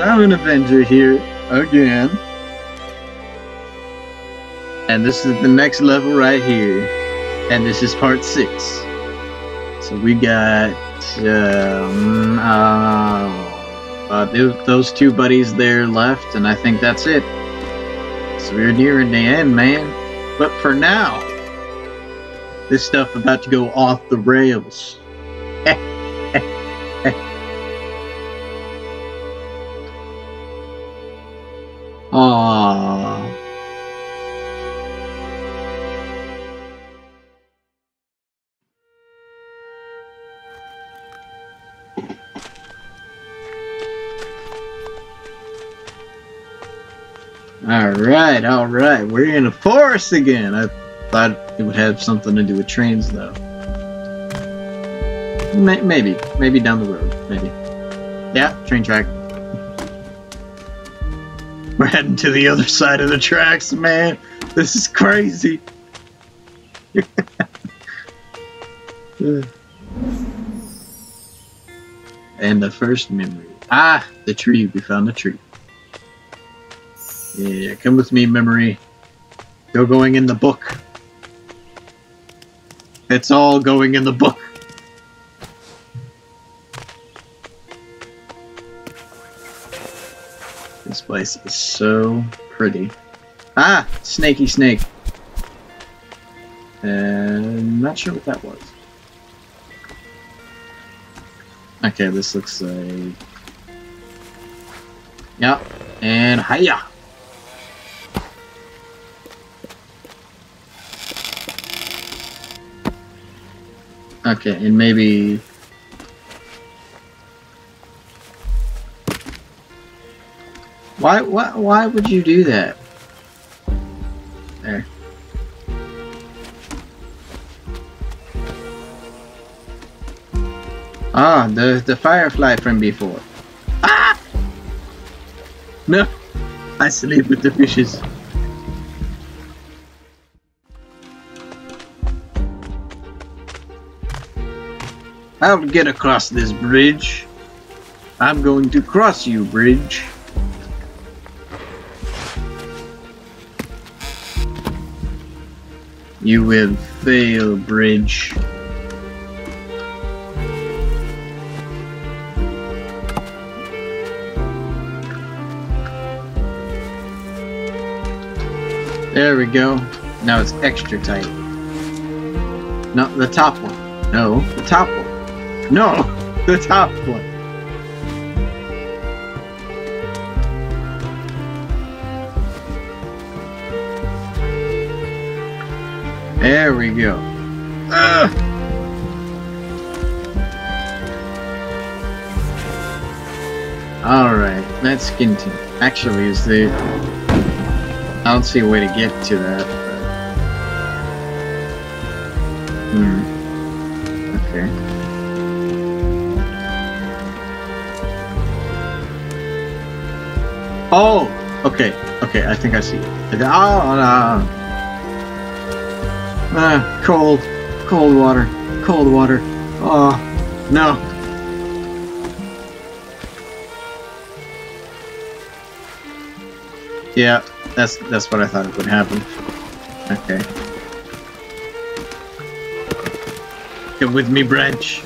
I'm an Avenger here again. And this is the next level right here. And this is part six. So we got um, uh, uh, those two buddies there left, and I think that's it. So we're nearing the end, man. But for now, this stuff about to go off the rails. Ah. Aww. Alright, alright. We're in a forest again. I thought it would have something to do with trains, though. Maybe. Maybe down the road. Maybe. Yeah, train track. Heading to the other side of the tracks, man. This is crazy. and the first memory. Ah, the tree. We found the tree. Yeah, come with me, memory. Go going in the book. It's all going in the book. Place is so pretty. Ah! Snaky snake. And not sure what that was. Okay, this looks like... Yep. And hiya! Okay, and maybe Why, why, why would you do that? There. Ah, the, the firefly from before. Ah! No! I sleep with the fishes. I'll get across this bridge. I'm going to cross you, bridge. You will fail, Bridge. There we go. Now it's extra tight. Not the top one. No, the top one. No, the top one. There we go. Alright, let's continue. Actually, is the... I don't see a way to get to that. Hmm. Okay. Oh! Okay, okay, I think I see it. Oh, no. Ah, cold. Cold water. Cold water. Oh, no. Yeah, that's that's what I thought would happen. Okay. Come with me, Branch.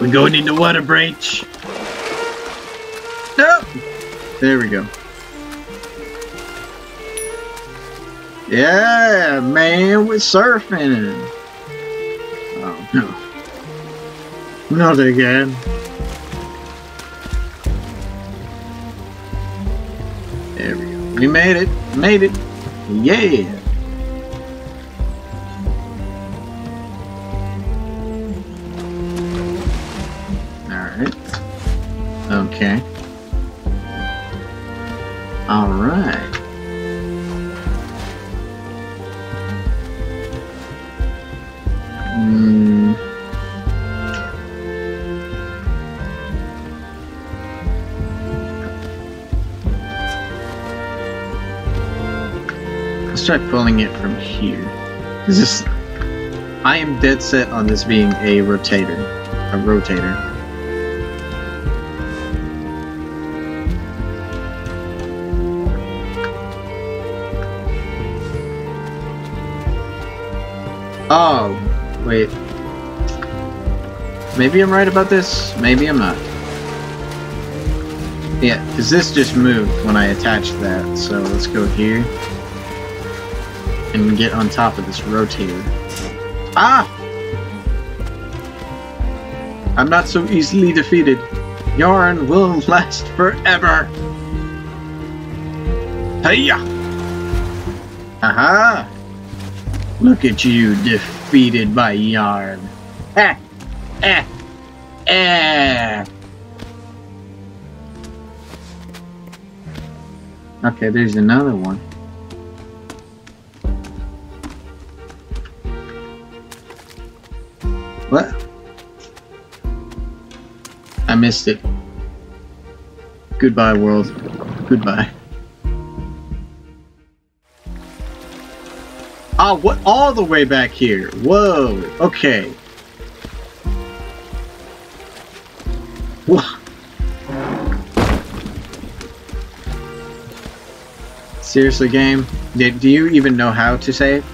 We're going in the water, Branch. No! There we go. Yeah, man, we're surfing. Oh, no. Not again. There we go. We made it. Made it. Yeah. try pulling it from here. this? I am dead set on this being a rotator. A rotator. Oh, wait. Maybe I'm right about this, maybe I'm not. Yeah, because this just moved when I attached that, so let's go here. And get on top of this rotator. Ah! I'm not so easily defeated. Yarn will last forever. Hiya! Aha! Look at you defeated by Yarn. Eh! Eh! Eh! Okay, there's another one. What? I missed it. Goodbye, world. Goodbye. Ah, what? All the way back here. Whoa. Okay. Wha- Seriously, game? Did, do you even know how to save?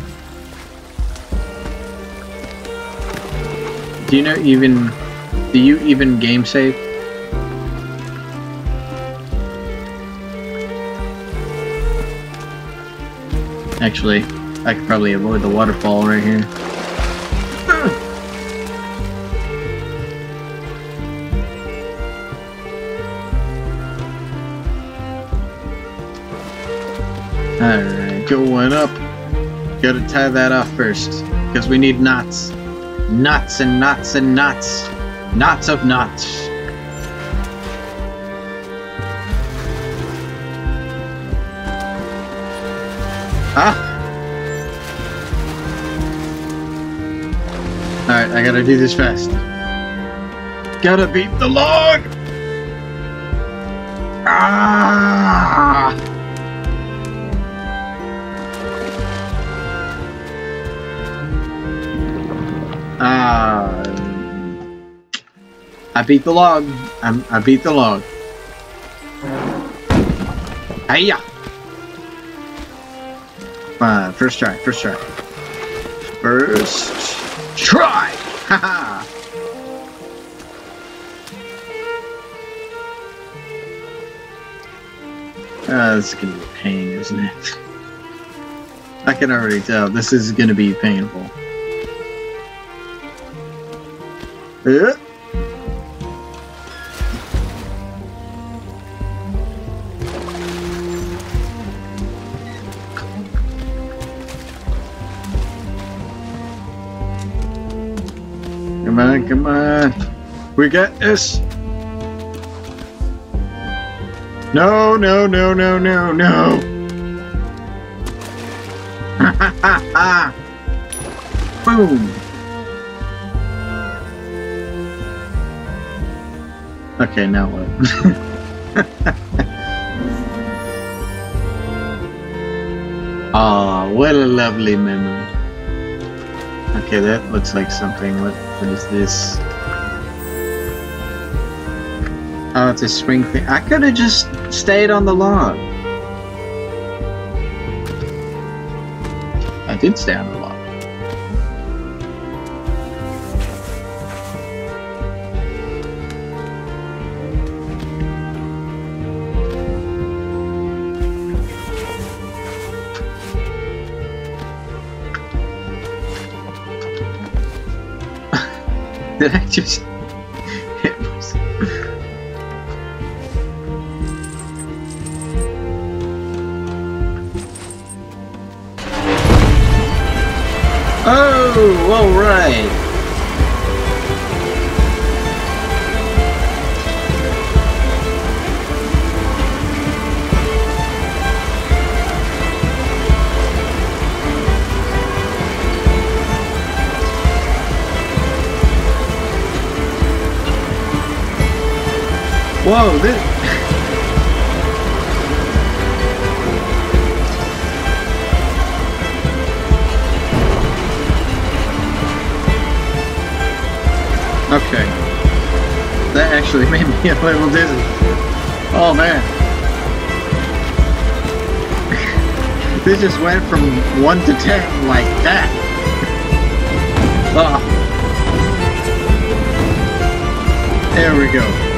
Do you know even... Do you even game save? Actually, I could probably avoid the waterfall right here. Alright, going up. Gotta tie that off first. Because we need knots. Knots and knots and knots. Knots of knots. Ah! Alright, I gotta do this fast. Gotta beat the log! Ah! I beat the log. I'm, I beat the log. Hiya! Uh, first try, first try. First try! Haha! Uh, this is gonna be a pain, isn't it? I can already tell. This is gonna be painful. Uh. Come on. We got this. No, no, no, no, no, no. Ha ha ha. Boom. Okay, now what? Ah, what a lovely memory. Okay, that looks like something. What, what is this? Oh, it's a spring thing. I could have just stayed on the log. I did stay on the log. Did Whoa, this. Okay. That actually made me a little dizzy. Oh man. this just went from 1 to 10 like that. Oh. There we go.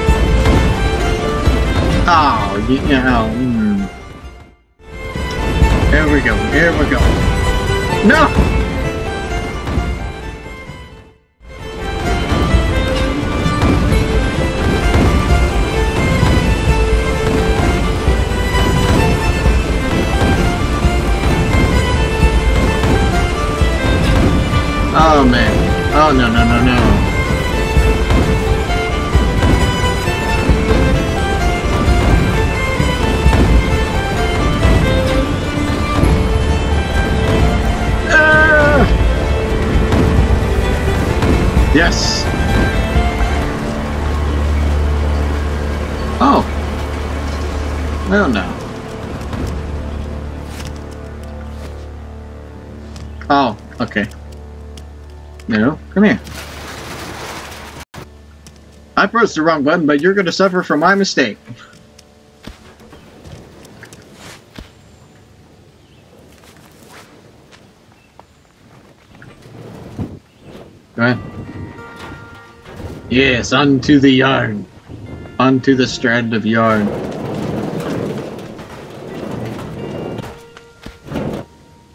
Oh, yeah. Oh, mm. There we go. Here we go. No! Oh man. Oh no no no no. Yes. Oh. Well no. Oh, okay. No, come here. I pressed the wrong button, but you're going to suffer from my mistake. Yes, onto the yarn. Onto the strand of yarn.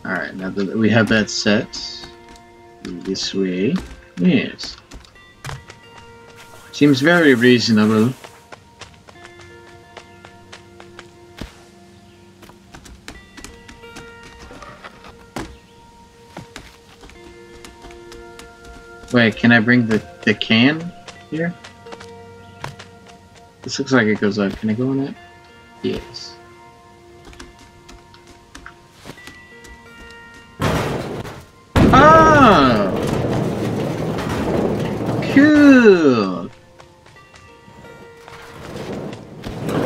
Alright, now that we have that set, this way. Yes. Seems very reasonable. Wait, can I bring the, the can here? This looks like it goes up. Can I go on it? Yes. Oh! Cool!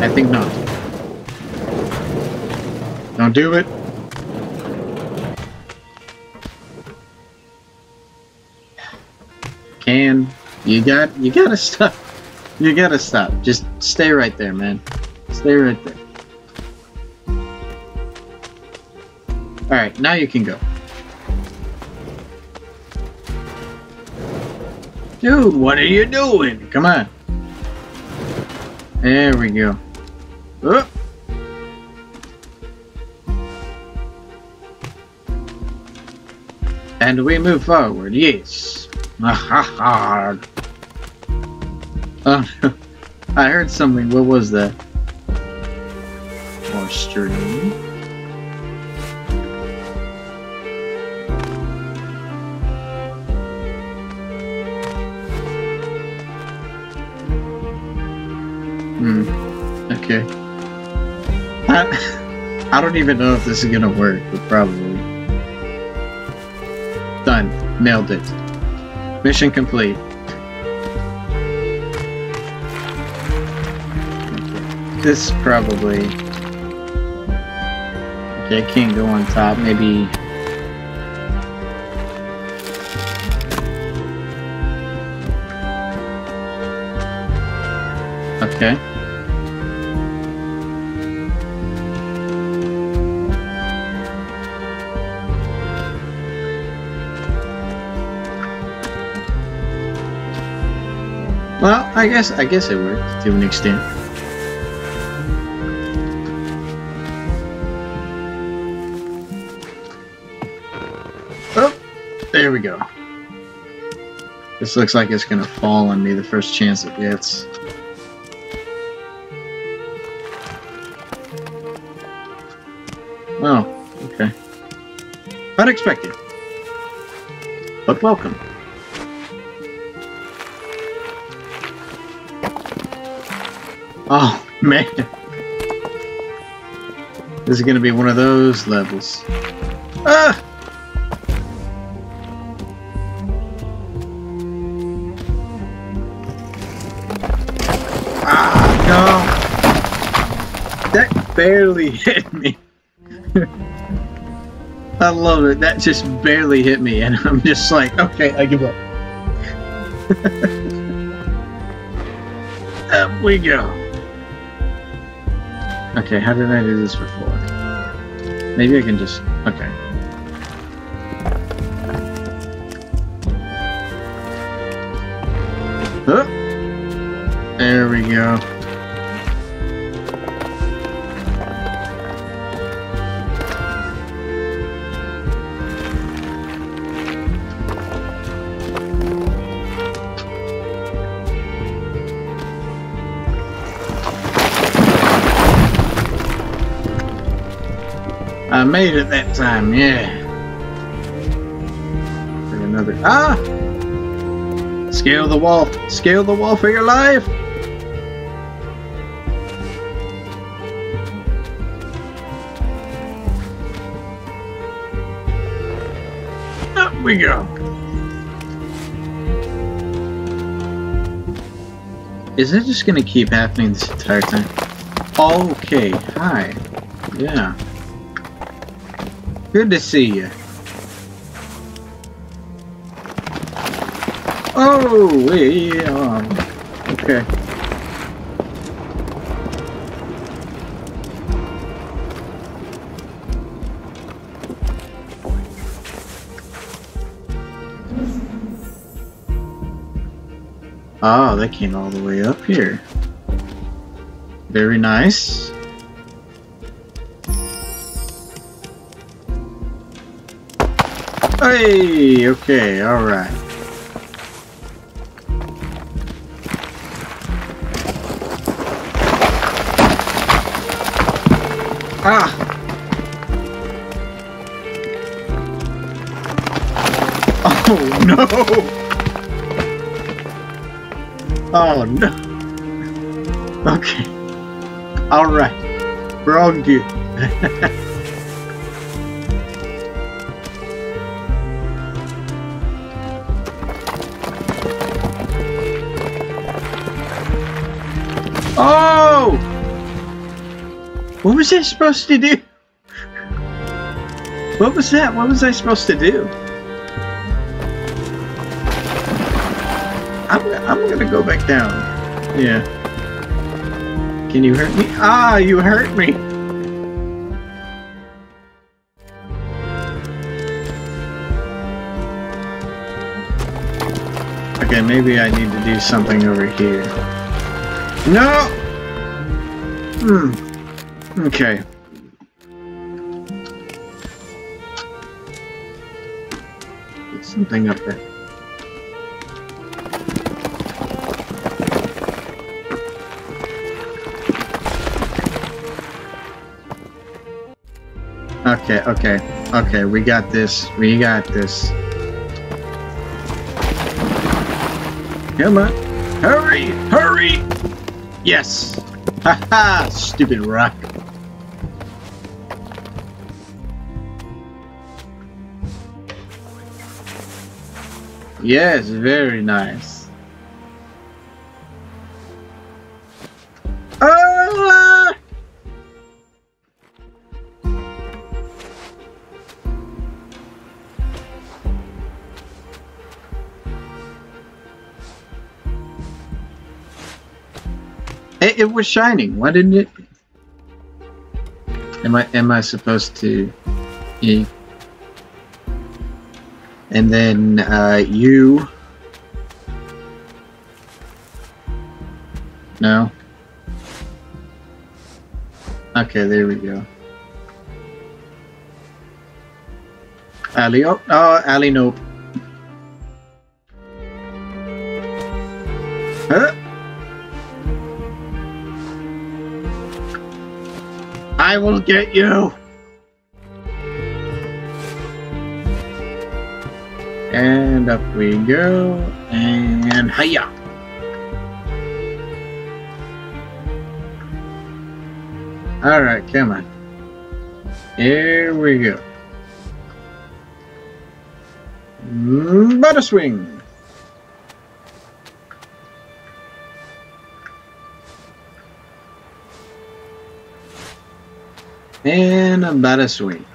I think not. Don't do it. Can you got you gotta stop. You gotta stop. Just stay right there, man. Stay right there. Alright, now you can go. Dude, what are you doing? Come on. There we go. Oh. And we move forward, yes. Oh, I heard something. What was that? More stream. Hmm. Okay. I, I don't even know if this is gonna work, but probably. Done. Nailed it. Mission complete. This probably. Okay, I can't go on top. Maybe. Okay. Well, I guess I guess it worked to an extent. There we go. This looks like it's gonna fall on me the first chance it gets. Oh, okay. Unexpected. But welcome. Oh, man. This is gonna be one of those levels. Barely hit me. I love it. That just barely hit me, and I'm just like, okay, I give up. up we go. Okay, how did I do this before? Maybe I can just... Okay. Oh, there we go. I made it that time, yeah. For another ah! Scale the wall. Scale the wall for your life. Up we go. Is it just gonna keep happening this entire time? Okay, hi. Yeah. Good to see you. Oh, yeah. um, Okay. Oh, they came all the way up here. Very nice. Hey, okay, alright. Ah! Oh no! Oh no! Okay. Alright. We're all What was I supposed to do? What was that? What was I supposed to do? I'm, I'm gonna go back down. Yeah. Can you hurt me? Ah, you hurt me! Okay, maybe I need to do something over here. No! Hmm. Okay. Something up there. Okay, okay, okay, we got this. We got this. Come on. Hurry! Hurry! Yes! Haha! Stupid rock. Yes, very nice. Ah! It, it was shining. Why didn't it? Am I am I supposed to? Yeah. And then uh, you. No. Okay, there we go. Ali, oh, oh Ali, nope. Huh? I will get you. Up we go, and hiya. All right, come on. Here we go. Butter swing. And a butter swing.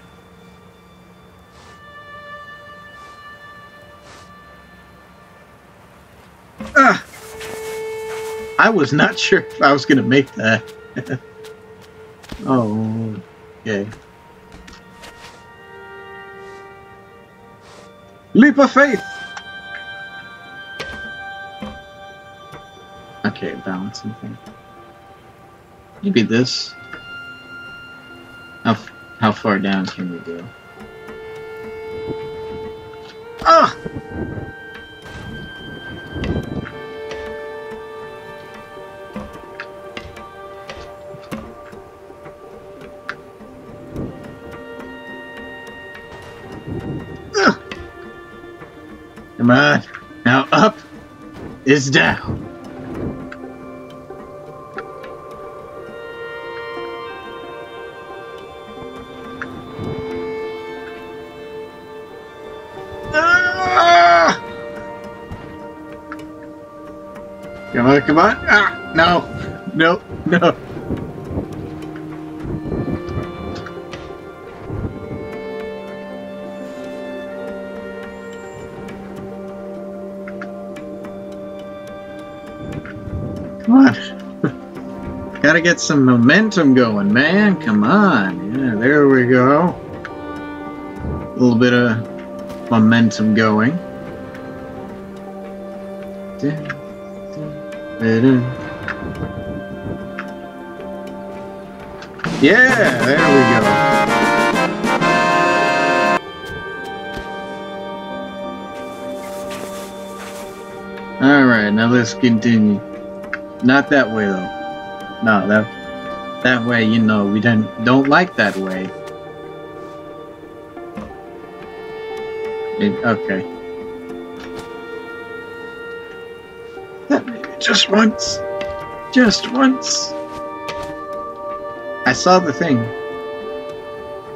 I was not sure if I was going to make that. oh, okay. Leap of faith. Okay, balancing thing. Maybe this. How how far down can we go? Come on. Now up is down. Ah! Come on, come on. Ah, no. No, no. Get some momentum going, man. Come on. Yeah, there we go. A little bit of momentum going. Yeah, there we go. Alright, now let's continue. Not that way though. No, that that way, you know, we don't don't like that way. It, okay. Just once. Just once. I saw the thing.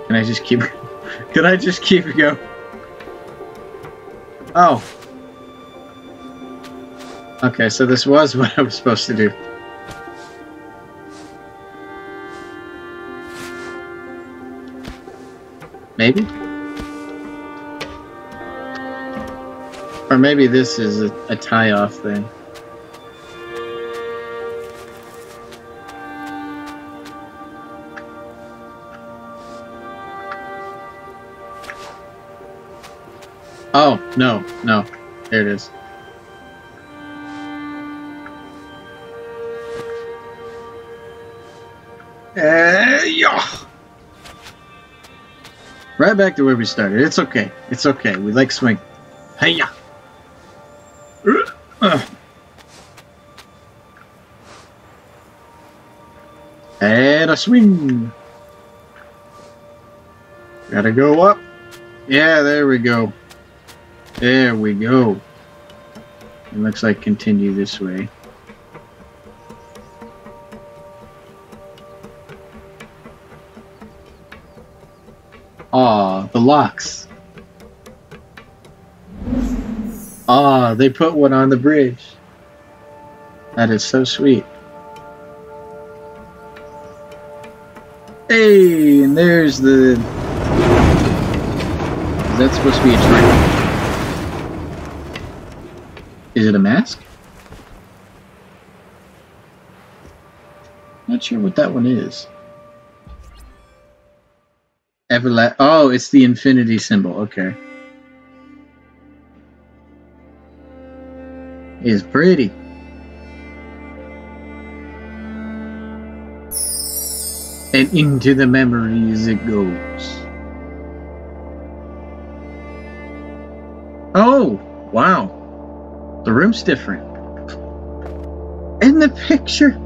Can I just keep Can I just keep it go? Oh. Okay, so this was what I was supposed to do. Maybe? Or maybe this is a, a tie-off thing. Oh, no, no. There it is. Right back to where we started. It's okay. It's okay. We like swing. Hey ya. And a swing. Gotta go up. Yeah, there we go. There we go. It looks like continue this way. Aw, the locks. Ah, they put one on the bridge. That is so sweet. Hey, and there's the... Is that supposed to be a train? Is it a mask? Not sure what that one is. Everla oh, it's the infinity symbol. Okay. It's pretty. And into the memories it goes. Oh, wow. The room's different. And the picture.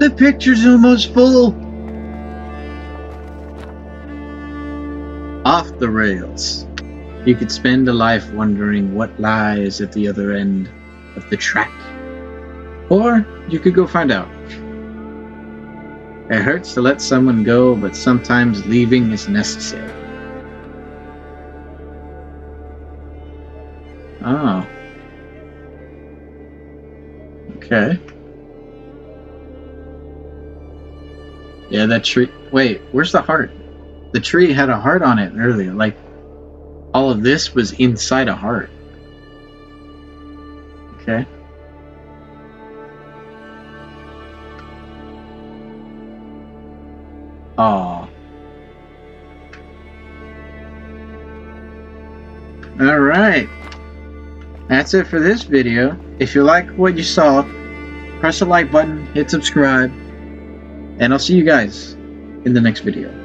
The picture's almost full. Off the rails. You could spend a life wondering what lies at the other end of the track. Or you could go find out. It hurts to let someone go, but sometimes leaving is necessary. Oh. Okay. Yeah, that tree. Wait, where's the heart? The tree had a heart on it earlier. Like, all of this was inside a heart. Okay. Aw. Alright. That's it for this video. If you like what you saw, press the like button, hit subscribe, and I'll see you guys in the next video.